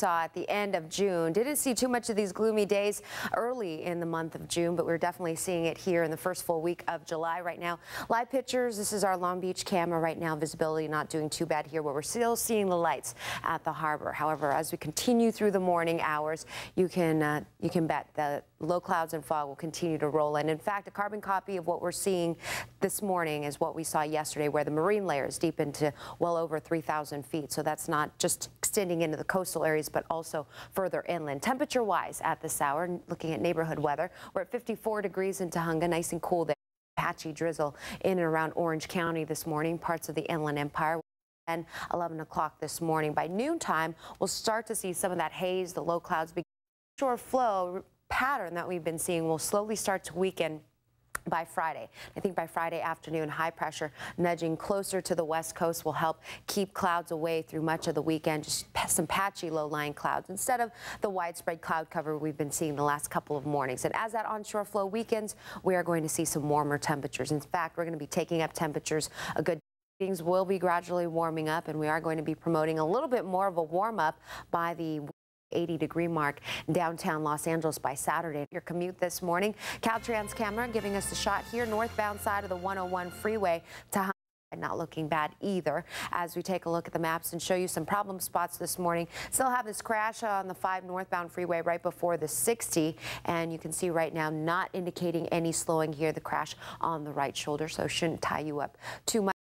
saw at the end of June. Didn't see too much of these gloomy days early in the month of June, but we're definitely seeing it here in the first full week of July right now. Live pictures, this is our Long Beach camera right now. Visibility not doing too bad here, but we're still seeing the lights at the harbor. However, as we continue through the morning hours, you can, uh, you can bet that low clouds and fog will continue to roll in. In fact, a carbon copy of what we're seeing this morning is what we saw yesterday, where the marine layer is deep into well over 3,000 feet. So that's not just extending into the coastal areas, but also further inland. Temperature wise at this hour, looking at neighborhood weather, we're at 54 degrees in Tujunga, nice and cool there. Patchy drizzle in and around Orange County this morning, parts of the Inland Empire. 10, 11 o'clock this morning. By noontime, we'll start to see some of that haze, the low clouds begin. Shore flow pattern that we've been seeing will slowly start to weaken by Friday. I think by Friday afternoon, high pressure nudging closer to the west coast will help keep clouds away through much of the weekend. Just some patchy low-lying clouds instead of the widespread cloud cover we've been seeing the last couple of mornings. And as that onshore flow weakens, we are going to see some warmer temperatures. In fact, we're going to be taking up temperatures a good Things will be gradually warming up, and we are going to be promoting a little bit more of a warm up by the 80 degree mark downtown Los Angeles by Saturday. Your commute this morning, Caltrans camera giving us a shot here northbound side of the 101 freeway to not looking bad either as we take a look at the maps and show you some problem spots this morning. Still have this crash on the 5 northbound freeway right before the 60 and you can see right now not indicating any slowing here the crash on the right shoulder so shouldn't tie you up too much.